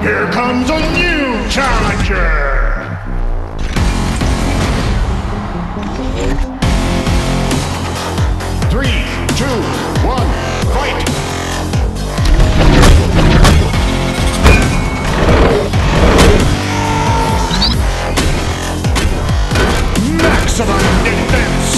Here comes a new challenger! Three, two, one, fight! Maximum defense!